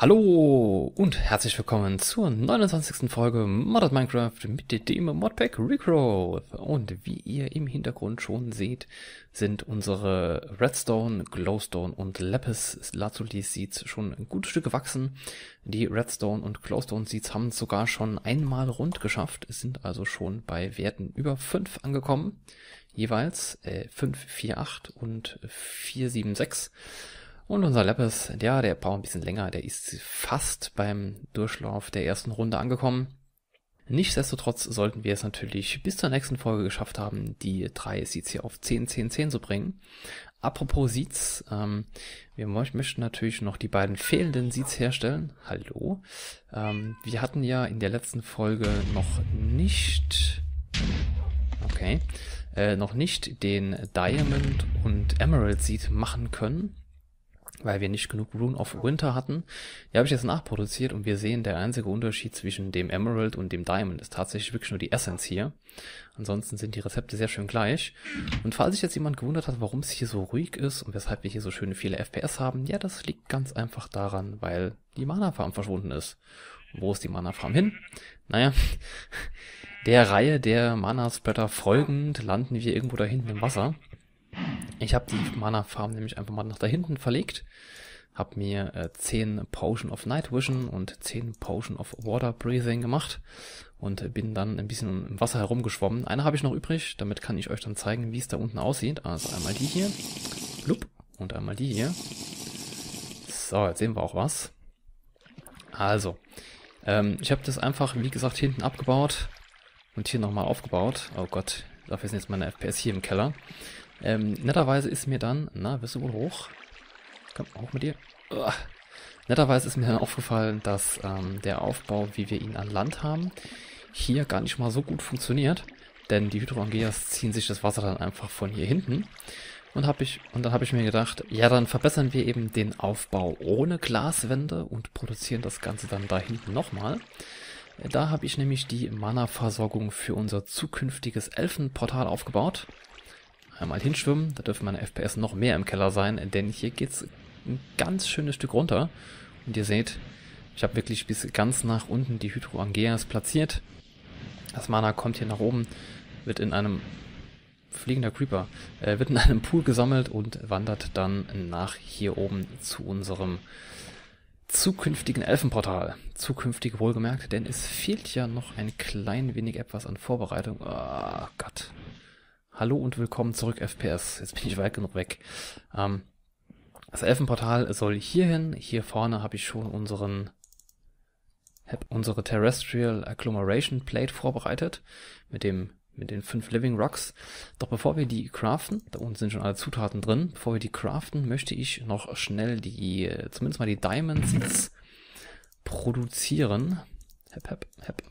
Hallo und herzlich willkommen zur 29. Folge Modded Minecraft mit dem Modpack Regrowth. Und wie ihr im Hintergrund schon seht, sind unsere Redstone, Glowstone und Lapis Lazuli Seeds schon ein gutes Stück gewachsen. Die Redstone und Glowstone Seeds haben es sogar schon einmal rund geschafft, sind also schon bei Werten über 5 angekommen. Jeweils äh, 5, 4, 8 und 4, 7, 6. Und unser Lapis, ja, der braucht ein bisschen länger, der ist fast beim Durchlauf der ersten Runde angekommen. Nichtsdestotrotz sollten wir es natürlich bis zur nächsten Folge geschafft haben, die drei Seeds hier auf 10, 10, 10 zu bringen. Apropos Seeds, ähm, wir möchten natürlich noch die beiden fehlenden Seeds herstellen. Hallo. Ähm, wir hatten ja in der letzten Folge noch nicht... Okay. Äh, noch nicht den Diamond und Emerald Seed machen können weil wir nicht genug Rune of Winter hatten. Die habe ich jetzt nachproduziert und wir sehen, der einzige Unterschied zwischen dem Emerald und dem Diamond ist tatsächlich wirklich nur die Essence hier. Ansonsten sind die Rezepte sehr schön gleich. Und falls sich jetzt jemand gewundert hat, warum es hier so ruhig ist und weshalb wir hier so schöne viele FPS haben, ja, das liegt ganz einfach daran, weil die Mana-Farm verschwunden ist. Wo ist die Mana-Farm hin? Naja, der Reihe der Mana-Spreader folgend landen wir irgendwo da hinten im Wasser. Ich habe die Mana Farm nämlich einfach mal nach da hinten verlegt. Hab mir äh, 10 Potion of Night Vision und 10 Potion of Water Breathing gemacht und bin dann ein bisschen im Wasser herumgeschwommen. Eine habe ich noch übrig, damit kann ich euch dann zeigen, wie es da unten aussieht. Also einmal die hier, blub, und einmal die hier. So, jetzt sehen wir auch was. Also, ähm, ich habe das einfach, wie gesagt, hinten abgebaut und hier nochmal aufgebaut. Oh Gott, dafür sind jetzt meine FPS hier im Keller. Ähm, netterweise ist mir dann, na, wirst du wohl hoch? Komm, hoch mit dir. Uah. Netterweise ist mir dann aufgefallen, dass ähm, der Aufbau, wie wir ihn an Land haben, hier gar nicht mal so gut funktioniert. Denn die Hydroangeas ziehen sich das Wasser dann einfach von hier hinten. Und, hab ich, und dann habe ich mir gedacht, ja, dann verbessern wir eben den Aufbau ohne Glaswände und produzieren das Ganze dann da hinten nochmal. Da habe ich nämlich die Mana-Versorgung für unser zukünftiges Elfenportal aufgebaut einmal hinschwimmen. Da dürfen meine FPS noch mehr im Keller sein, denn hier geht's ein ganz schönes Stück runter. Und ihr seht, ich habe wirklich bis ganz nach unten die Hydroangeas platziert. Das Mana kommt hier nach oben, wird in einem fliegender Creeper, äh, wird in einem Pool gesammelt und wandert dann nach hier oben zu unserem zukünftigen Elfenportal. Zukünftig wohlgemerkt, denn es fehlt ja noch ein klein wenig etwas an Vorbereitung. Oh Gott. Hallo und willkommen zurück, FPS. Jetzt bin ich weit genug weg. Ähm, das Elfenportal soll hierhin. Hier vorne habe ich schon unseren unsere Terrestrial Agglomeration Plate vorbereitet mit dem mit den fünf Living Rocks. Doch bevor wir die craften, da unten sind schon alle Zutaten drin, bevor wir die craften, möchte ich noch schnell die, zumindest mal die Diamonds produzieren. Hep, hep, hep.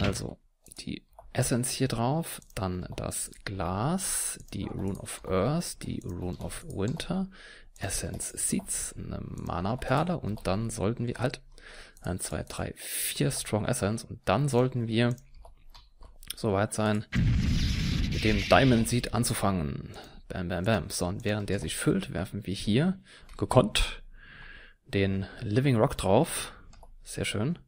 Also, die Essence hier drauf, dann das Glas, die Rune of Earth, die Rune of Winter, Essence Seeds, eine Mana-Perle und dann sollten wir halt 1, 2, 3, 4 Strong Essence und dann sollten wir soweit sein, mit dem Diamond Seed anzufangen. Bam, bam, bam. So, und während der sich füllt, werfen wir hier gekonnt den Living Rock drauf. Sehr schön.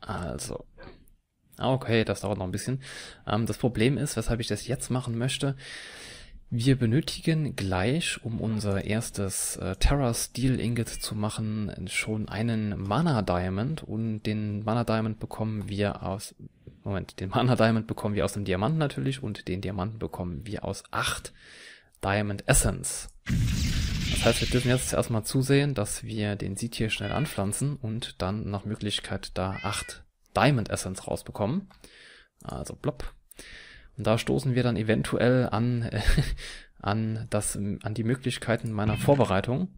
Also, okay, das dauert noch ein bisschen. Ähm, das Problem ist, weshalb ich das jetzt machen möchte, wir benötigen gleich, um unser erstes äh, Terra Steel Ingot zu machen, schon einen Mana Diamond und den Mana Diamond bekommen wir aus Moment, den Mana Diamond bekommen wir aus dem Diamanten natürlich und den Diamanten bekommen wir aus acht Diamond Essence. Das heißt, wir dürfen jetzt erstmal zusehen, dass wir den Seed hier schnell anpflanzen und dann nach Möglichkeit da acht Diamond Essence rausbekommen. Also blopp. Und da stoßen wir dann eventuell an, äh, an, das, an die Möglichkeiten meiner Vorbereitung.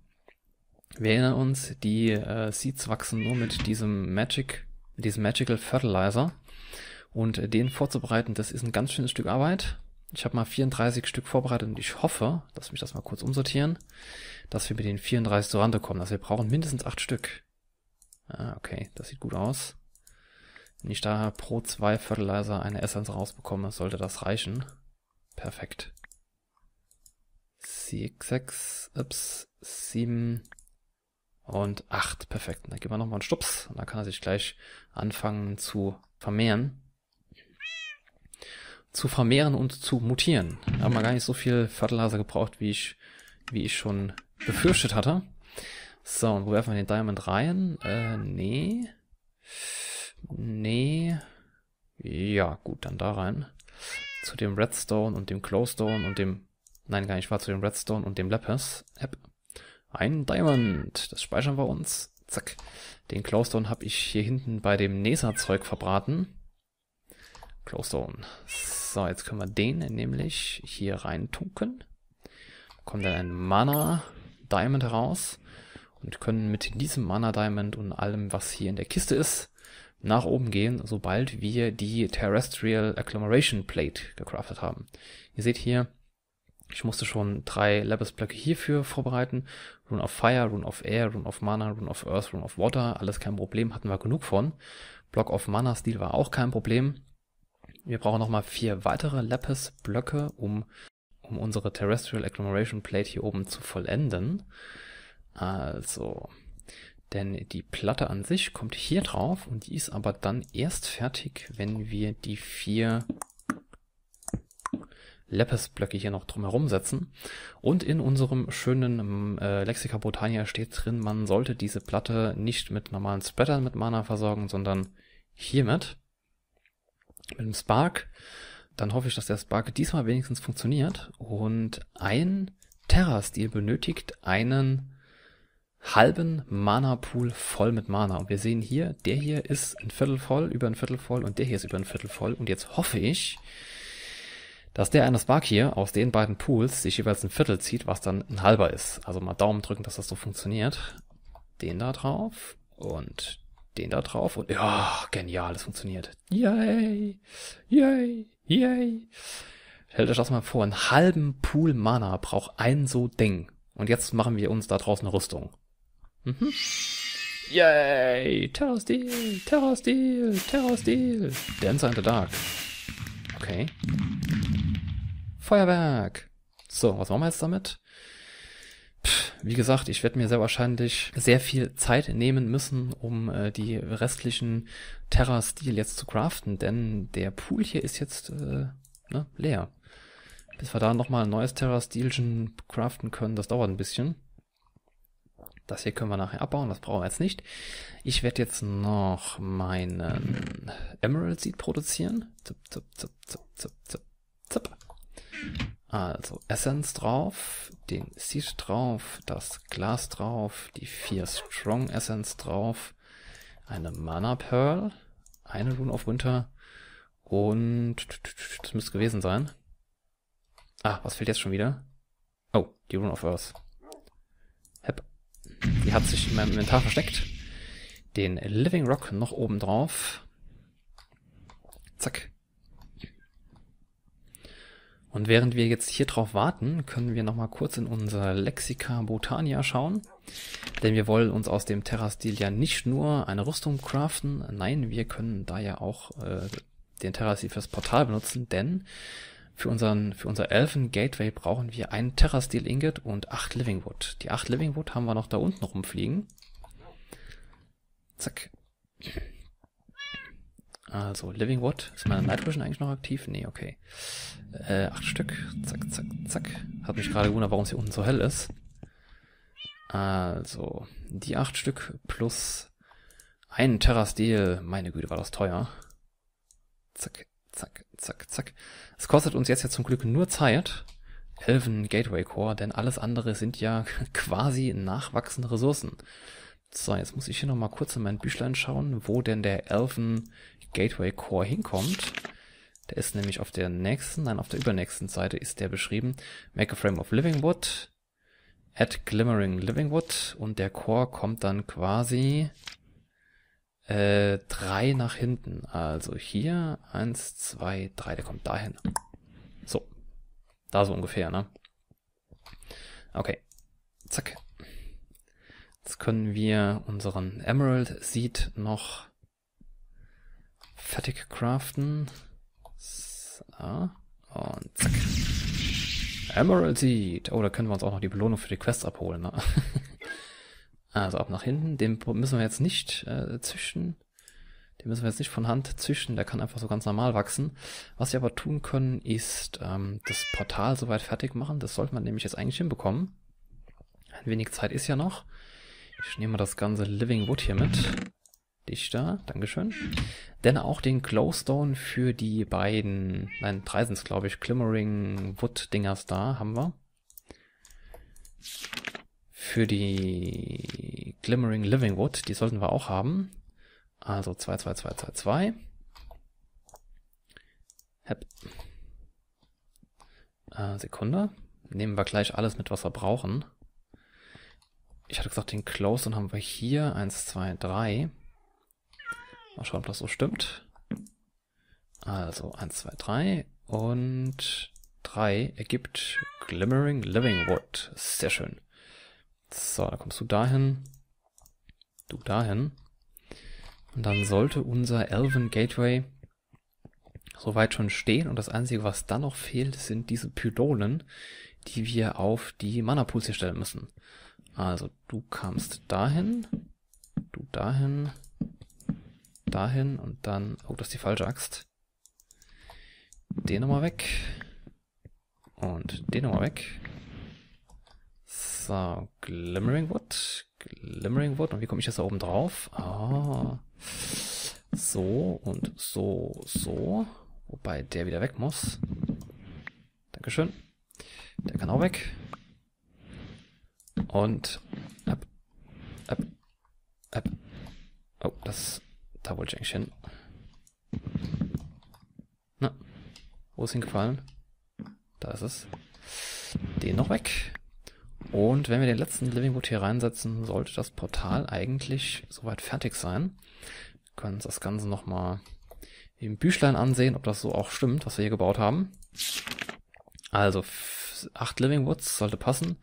Wir erinnern uns, die äh, Seeds wachsen nur mit diesem Magic, diesem Magical Fertilizer. Und den vorzubereiten, das ist ein ganz schönes Stück Arbeit. Ich habe mal 34 Stück vorbereitet und ich hoffe, lass mich das mal kurz umsortieren, dass wir mit den 34 zur kommen. Also wir brauchen mindestens 8 Stück. Ah, okay, das sieht gut aus. Wenn ich da pro zwei Fertilizer eine Essence rausbekomme, sollte das reichen. Perfekt. 6, 6, ups, 7. und acht. Perfekt. Und dann geben wir nochmal einen Stups und dann kann er sich gleich anfangen zu vermehren. Zu vermehren und zu mutieren. Da haben wir gar nicht so viel Fertilizer gebraucht, wie ich, wie ich schon befürchtet hatte. So, und wo werfen wir den Diamond rein? Äh, nee. Nee. Ja, gut, dann da rein. Zu dem Redstone und dem Glowstone und dem... Nein, gar nicht, war zu dem Redstone und dem Lapis. Yep. Ein Diamond. Das speichern wir uns. Zack. Den Glowstone habe ich hier hinten bei dem Nesa-Zeug verbraten. Glowstone. So, jetzt können wir den nämlich hier rein tunken. Kommt dann ein Mana Diamond heraus und können mit diesem Mana Diamond und allem, was hier in der Kiste ist, nach oben gehen, sobald wir die Terrestrial Agglomeration Plate gecraftet haben. Ihr seht hier, ich musste schon drei Lapis-Blöcke hierfür vorbereiten. Rune of Fire, Rune of Air, Rune of Mana, Rune of Earth, Rune of Water. Alles kein Problem, hatten wir genug von. Block of Mana Steel war auch kein Problem. Wir brauchen nochmal vier weitere Lapis-Blöcke, um, um unsere Terrestrial Agglomeration Plate hier oben zu vollenden. Also, denn die Platte an sich kommt hier drauf und die ist aber dann erst fertig, wenn wir die vier Lapis-Blöcke hier noch drumherum setzen. Und in unserem schönen äh, Lexica Botania steht drin, man sollte diese Platte nicht mit normalen Spreadern mit Mana versorgen, sondern hiermit. Mit dem Spark. Dann hoffe ich, dass der Spark diesmal wenigstens funktioniert. Und ein Terra-Stil benötigt einen halben Mana-Pool voll mit Mana. Und wir sehen hier, der hier ist ein Viertel voll, über ein Viertel voll und der hier ist über ein Viertel voll. Und jetzt hoffe ich, dass der eine Spark hier aus den beiden Pools sich jeweils ein Viertel zieht, was dann ein halber ist. Also mal Daumen drücken, dass das so funktioniert. Den da drauf und den da drauf und ja, genial, das funktioniert. Yay, yay, yay. Stellt euch das mal vor, einen halben Pool Mana braucht ein so Ding. Und jetzt machen wir uns da draußen eine Rüstung. Mhm. Yay, Terror Steel, Terror Steel, Terror Steel. Dancer in the Dark. Okay. Feuerwerk. So, was machen wir jetzt damit? Pff, wie gesagt, ich werde mir sehr wahrscheinlich sehr viel Zeit nehmen müssen, um äh, die restlichen Terra-Stil jetzt zu craften, denn der Pool hier ist jetzt äh, ne, leer. Bis wir da nochmal ein neues Terra-Stilchen craften können, das dauert ein bisschen. Das hier können wir nachher abbauen, das brauchen wir jetzt nicht. Ich werde jetzt noch meinen Emerald Seed produzieren. Zup, zup, zup, zup, zup, zup, zup. Also Essence drauf, den Seed drauf, das Glas drauf, die vier Strong Essence drauf, eine Mana Pearl, eine Rune of Winter und das müsste gewesen sein. Ah, was fehlt jetzt schon wieder? Oh, die Rune of Earth. Die hat sich in meinem Inventar versteckt. Den Living Rock noch oben drauf. Zack. Und während wir jetzt hier drauf warten, können wir nochmal kurz in unser Lexica Botania schauen. Denn wir wollen uns aus dem Terra-Stil ja nicht nur eine Rüstung craften, nein, wir können da ja auch äh, den Terra-Stil fürs Portal benutzen, denn für, unseren, für unser Elfen Gateway brauchen wir einen Terra-Steel Ingot und acht Living Wood. Die acht Living Wood haben wir noch da unten rumfliegen. Zack. Also, Living Wood. Ist meine Night Vision eigentlich noch aktiv? Nee, okay. Äh, acht Stück. Zack, zack, zack. Hat mich gerade gewundert, warum es hier unten so hell ist. Also, die acht Stück plus ein Terra-Steel. Meine Güte, war das teuer. Zack, zack, zack, zack. Es kostet uns jetzt ja zum Glück nur Zeit. Elven Gateway Core, denn alles andere sind ja quasi nachwachsende Ressourcen. So, jetzt muss ich hier nochmal kurz in mein Büchlein schauen, wo denn der Elven Gateway Core hinkommt. Der ist nämlich auf der nächsten, nein, auf der übernächsten Seite ist der beschrieben. Make a frame of living wood, add glimmering living wood und der Core kommt dann quasi äh, drei nach hinten. Also hier, eins, zwei, drei, der kommt dahin. So. Da so ungefähr, ne? Okay. Zack. Jetzt können wir unseren Emerald Seed noch fertig craften. So. Und zack. Emerald Seed. Oh, da können wir uns auch noch die Belohnung für die Quest abholen. Ne? Also ab nach hinten. Den müssen wir jetzt nicht äh, züchten. Den müssen wir jetzt nicht von Hand züchten. Der kann einfach so ganz normal wachsen. Was wir aber tun können, ist ähm, das Portal soweit fertig machen. Das sollte man nämlich jetzt eigentlich hinbekommen. Ein wenig Zeit ist ja noch. Ich nehme mal das ganze Living Wood hier mit. Dichter, Dankeschön. Denn auch den Glowstone für die beiden, nein, drei sind es glaube ich, Glimmering Wood Dingers da haben wir. Für die Glimmering Living Wood, die sollten wir auch haben. Also 2, 2, 2, 2, 2. Hep. Äh, Sekunde. Nehmen wir gleich alles mit, was wir brauchen. Ich hatte gesagt, den Close haben wir hier. 1, 2, 3. Mal schauen, ob das so stimmt. Also 1, 2, 3 und 3 ergibt Glimmering Living Wood. Sehr schön. So, da kommst du dahin. Du dahin. Und dann sollte unser Elven Gateway soweit schon stehen. Und das Einzige, was dann noch fehlt, sind diese Pylonen, die wir auf die Mana Pools hier stellen müssen. Also du kamst dahin, du dahin, dahin und dann, oh, das ist die falsche Axt. Den nochmal weg. Und den nochmal weg. So, Glimmering Wood. Glimmering Wood. Und wie komme ich jetzt da oben drauf? Ah. So und so, so. Wobei der wieder weg muss. Dankeschön. Der kann auch weg. Und ab, ab, ab. Oh, das da wollte ich eigentlich hin. Na, wo ist hingefallen? Da ist es. Den noch weg. Und wenn wir den letzten Living Wood hier reinsetzen, sollte das Portal eigentlich soweit fertig sein. Wir können uns das Ganze nochmal im Büchlein ansehen, ob das so auch stimmt, was wir hier gebaut haben. Also, acht Living Woods sollte passen.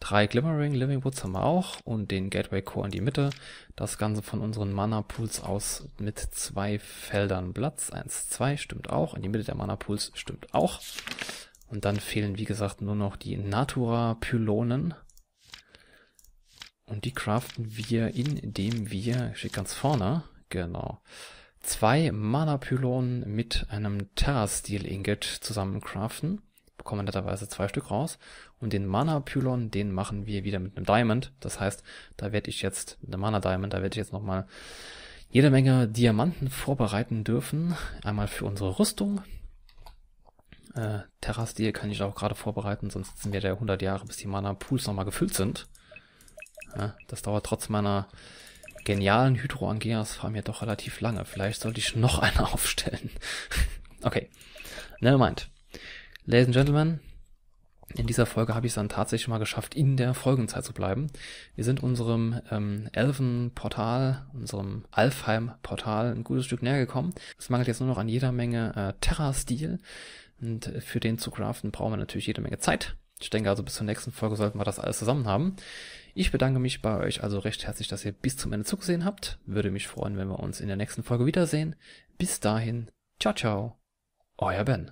Drei Glimmering Living Woods haben wir auch und den Gateway Core in die Mitte. Das Ganze von unseren Mana Pools aus mit zwei Feldern Platz. Eins, zwei stimmt auch. In die Mitte der Mana Pools stimmt auch. Und dann fehlen, wie gesagt, nur noch die Natura Pylonen. Und die craften wir, indem wir, steht ganz vorne, genau, zwei Mana Pylonen mit einem Terra Steel Ingot zusammen craften bekommen netterweise zwei Stück raus. Und den Mana Pylon, den machen wir wieder mit einem Diamond. Das heißt, da werde ich jetzt, mit einem Mana Diamond, da werde ich jetzt nochmal jede Menge Diamanten vorbereiten dürfen. Einmal für unsere Rüstung. Äh, Terra-Stil kann ich auch gerade vorbereiten, sonst sind wir der 100 Jahre, bis die Mana Pools nochmal gefüllt sind. Ja, das dauert trotz meiner genialen Hydro-Angeas-Farm ja doch relativ lange. Vielleicht sollte ich noch eine aufstellen. okay, never mind. Ladies and Gentlemen, in dieser Folge habe ich es dann tatsächlich mal geschafft, in der Folgenzeit zu bleiben. Wir sind unserem ähm, Elfen-Portal, unserem Alfheim-Portal ein gutes Stück näher gekommen. Es mangelt jetzt nur noch an jeder Menge äh, Terra-Stil. Und für den zu craften brauchen wir natürlich jede Menge Zeit. Ich denke also, bis zur nächsten Folge sollten wir das alles zusammen haben. Ich bedanke mich bei euch also recht herzlich, dass ihr bis zum Ende zugesehen habt. Würde mich freuen, wenn wir uns in der nächsten Folge wiedersehen. Bis dahin, ciao, ciao, euer Ben.